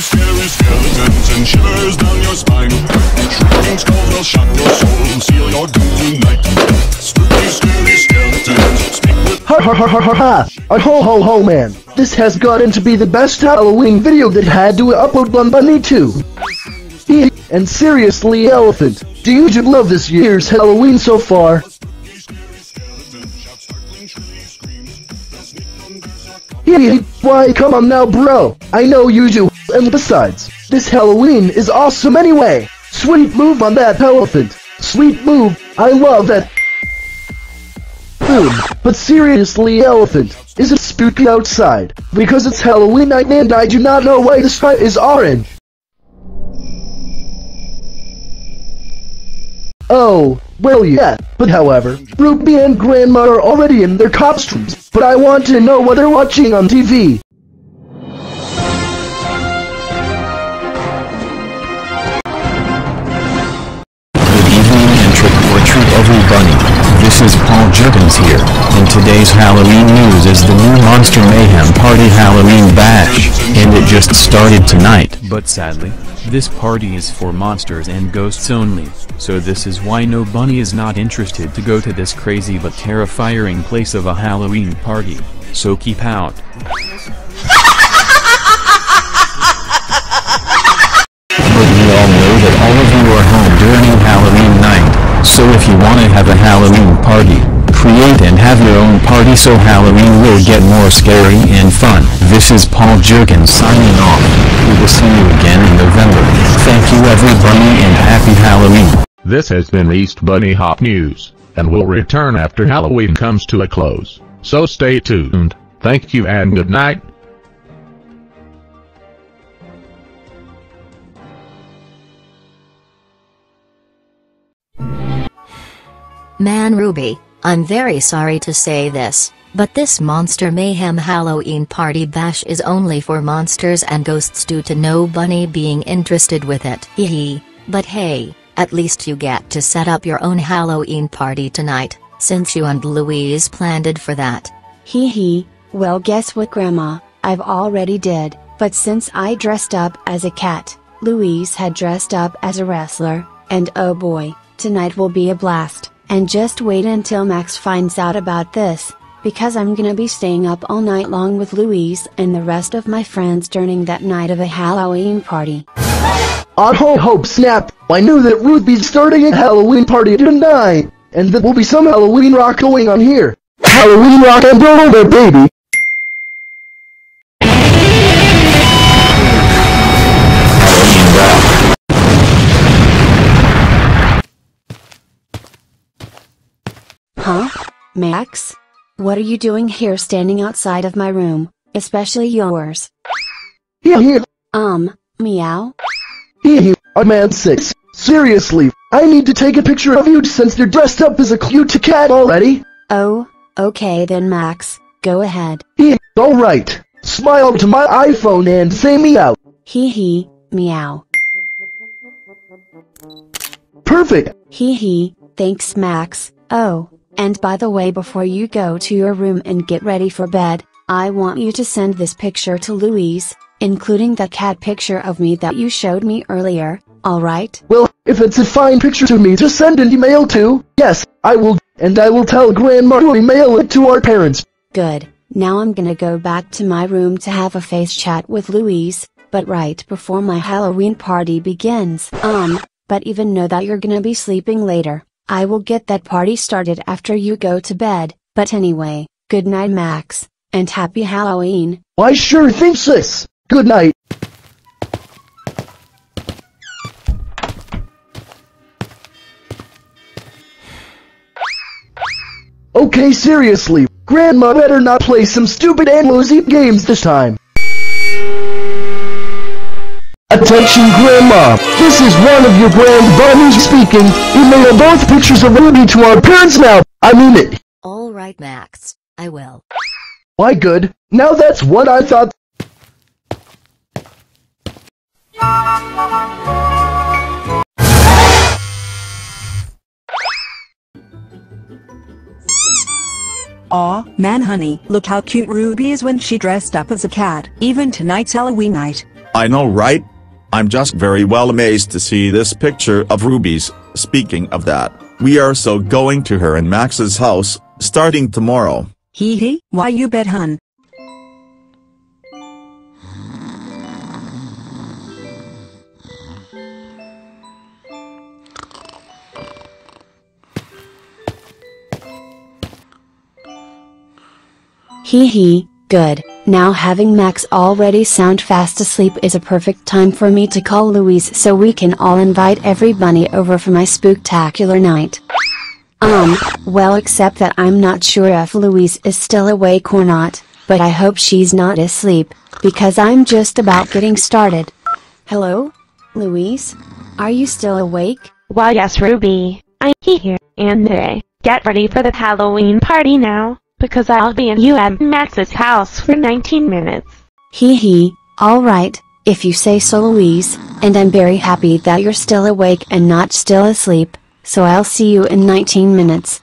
send shivers down your spine. Shrieking skulls will shock your soul, seal your doom tonight. Spooky, scary skeletons Ha ha ha ha ha ha! Ho ho ho man! This has gotten to be the best Halloween video that had to upload on Bunny too. And seriously, Elephant, do you just love this year's Halloween so far? Why come on now bro, I know you do, and besides, this Halloween is awesome anyway! Sweet move on that elephant! Sweet move, I love that Boom. But seriously, elephant, is it spooky outside? Because it's Halloween night and I do not know why the sky is orange. Oh, well yeah, but however, Ruby and Grandma are already in their costumes, but I want to know what they're watching on TV. Everybody. This is Paul Juggins here, and today's Halloween news is the new Monster Mayhem Party Halloween Bash, and it just started tonight. But sadly, this party is for monsters and ghosts only, so this is why no bunny is not interested to go to this crazy but terrifying place of a Halloween party, so keep out. Have a Halloween party, create and have your own party so Halloween will get more scary and fun. This is Paul Juggins signing off. We will see you again in November. Thank you everybody and happy Halloween. This has been East Bunny Hop News, and will return after Halloween comes to a close. So stay tuned. Thank you and good night. Man Ruby, I'm very sorry to say this, but this Monster Mayhem Halloween Party Bash is only for monsters and ghosts due to no bunny being interested with it. Hee but hey, at least you get to set up your own Halloween party tonight, since you and Louise planned it for that. Hee hee, well guess what grandma, I've already did, but since I dressed up as a cat, Louise had dressed up as a wrestler, and oh boy, tonight will be a blast, and just wait until Max finds out about this, because I'm gonna be staying up all night long with Louise and the rest of my friends during that night of a Halloween party. On ho hope snap! I knew that Ruby's starting a Halloween party tonight, and that will be some Halloween rock going on here. Halloween rock and roll there, baby! Max? What are you doing here standing outside of my room, especially yours? Here, here, Um, meow? here, I'm man six. Seriously, I need to take a picture of you since you're dressed up as a cute cat already. Oh, okay then Max, go ahead. Here, alright. Smile to my iPhone and say me out. Hee hee, meow. Perfect. Hee hee, thanks Max. Oh, and by the way before you go to your room and get ready for bed, I want you to send this picture to Louise, including the cat picture of me that you showed me earlier, alright? Well, if it's a fine picture to me to send an email to, yes, I will, and I will tell Grandma to email it to our parents. Good, now I'm gonna go back to my room to have a face chat with Louise, but right before my Halloween party begins. Um, but even know that you're gonna be sleeping later. I will get that party started after you go to bed, but anyway, good night Max, and happy Halloween. I sure think sis. Good night. Okay, seriously, Grandma better not play some stupid and lousy games this time. Attention Grandma, this is one of your grand bunnies speaking. Email both pictures of Ruby to our parents now. I mean it. Alright Max, I will. Why good? Now that's what I thought. Aw, man honey, look how cute Ruby is when she dressed up as a cat. Even tonight's Halloween night. I know, right? I'm just very well amazed to see this picture of Ruby's. Speaking of that, we are so going to her and Max's house, starting tomorrow. Hee hee, why you bet hun? Hee hee, good. Now having Max already sound fast asleep is a perfect time for me to call Louise so we can all invite everybody over for my spooktacular night. Um, well except that I'm not sure if Louise is still awake or not, but I hope she's not asleep, because I'm just about getting started. Hello? Louise? Are you still awake? Why yes Ruby, I'm here, and they, get ready for the Halloween party now, because I'll be in you at Max's house for 19 minutes. Hee hee, alright, if you say so Louise, and I'm very happy that you're still awake and not still asleep, so I'll see you in 19 minutes.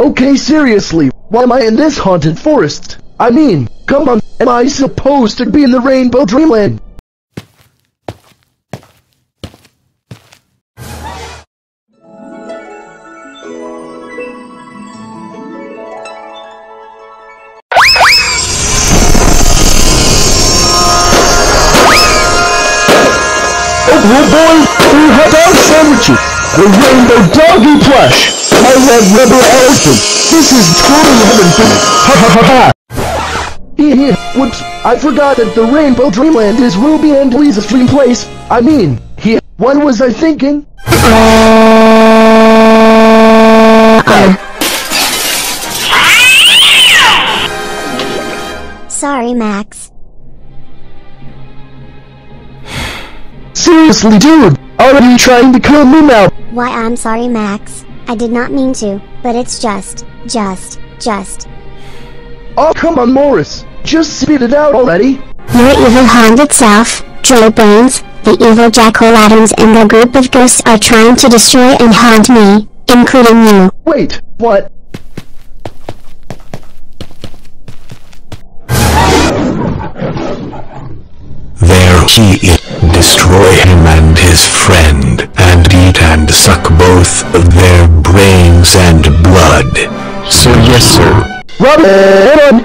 Okay, seriously, why am I in this haunted forest? I mean, come on, am I supposed to be in the Rainbow Dreamland? Oh boy, three hot dog sandwiches, the rainbow doggy plush, my red rubber elephant. This is totally heaven. Ha ha ha ha. Whoops, I forgot that the Rainbow Dreamland is Ruby and Louisa's dream place. I mean, here, what was I thinking? Sorry, Max. Seriously, dude, are you trying to kill me now? Why, I'm sorry, Max. I did not mean to, but it's just, just, just. Oh, come on, Morris. Just spit it out already. Your evil haunted self, Joe Brains, the evil jack-o'-lanterns and the group of ghosts are trying to destroy and haunt me, including you. Wait, what? There he is. Destroy him and his friend, and eat and suck both of their brains and blood. So yes sir. Robin!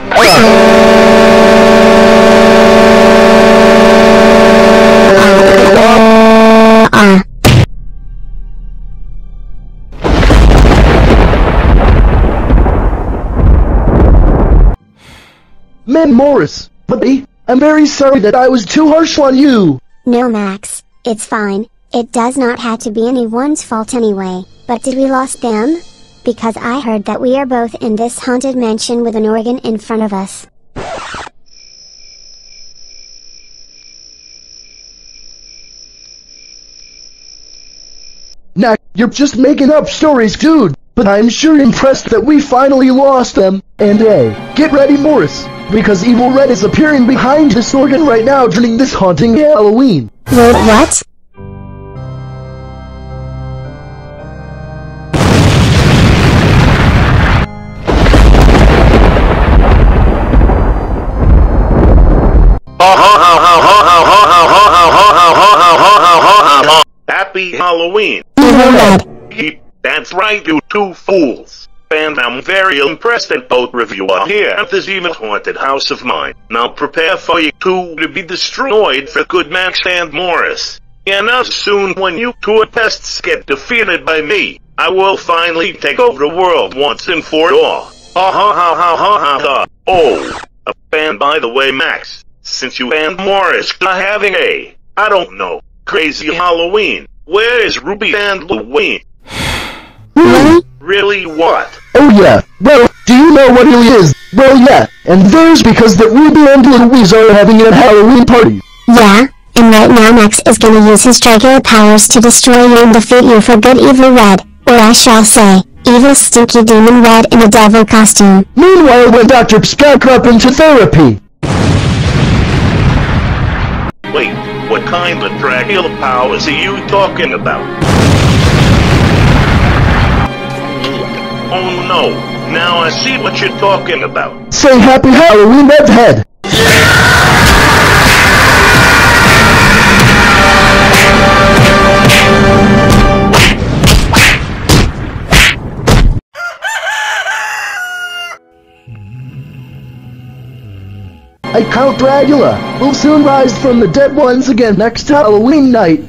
Man Morris, buddy, I'm very sorry that I was too harsh on you. no, Max. It's fine. It does not have to be anyone's fault anyway. But did we lost them? Because I heard that we are both in this haunted mansion with an organ in front of us. Nah, you're just making up stories, dude. But I'm sure impressed that we finally lost them. And hey, get ready, Morris, because Evil Red is appearing behind this organ right now during this haunting Halloween. Wait, what? Happy Halloween! Evil Red. Keep, that's right, you two fools. And I'm very impressed that both are here at this even haunted house of mine. Now prepare for you two to be destroyed for good Max and Morris. And as soon when you two pests get defeated by me, I will finally take over the world once and for all. Ha ha ha ha ha ha ha. Oh, uh, and by the way, Max, since you and Morris are having a, I don't know, crazy Halloween, where is Ruby and Louise? Really? Really what? Oh yeah, well, do you know what it is? Well yeah, and there's because that Ruby and Little Louise are having a Halloween party. Yeah, and right now Max is gonna use his Draco powers to destroy you and defeat you for good Evil Red, or I shall say, Evil Stinky Demon Red in a devil costume. Meanwhile, when Dr. Scarecrow into therapy. Wait, what kind of Dracula powers are you talking about? Oh no, now I see what you're talking about. Say Happy Halloween, Redhead! I Count Dracula will soon rise from the dead once again next Halloween night.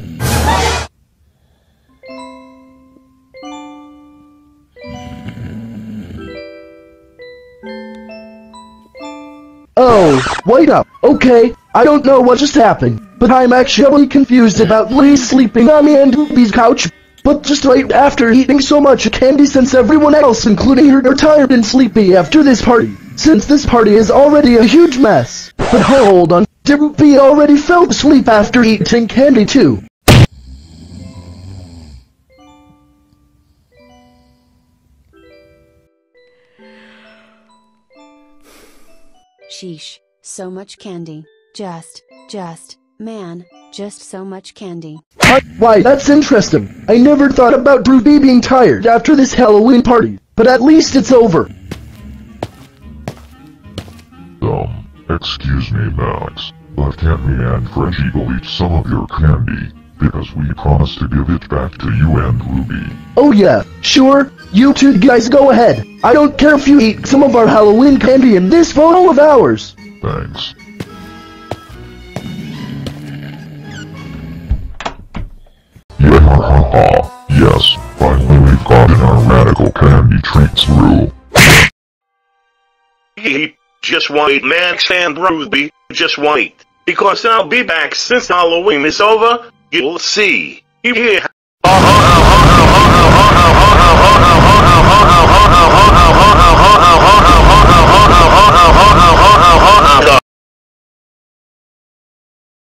Oh, wait up. Okay, I don't know what just happened, but I'm actually confused about Lee sleeping on me and Ruby's couch. But just right after eating so much candy since everyone else, including her, are tired and sleepy after this party. Since this party is already a huge mess. But hold on, did already fell asleep after eating candy too? Sheesh, so much candy. Just, just, man, just so much candy. What? Why, that's interesting. I never thought about Ruby being tired after this Halloween party, but at least it's over. Um, excuse me, Max, but can't me and French Eagle eat some of your candy? Because we promised to give it back to you and Ruby. Oh yeah, sure, you two guys go ahead. I don't care if you eat some of our Halloween candy in this photo of ours. Thanks. Yahaha. Yes, finally we've gotten our radical candy treats through. He just wait, Max and Ruby, just wait. Because I'll be back since Halloween is over, you'll see. Yeah.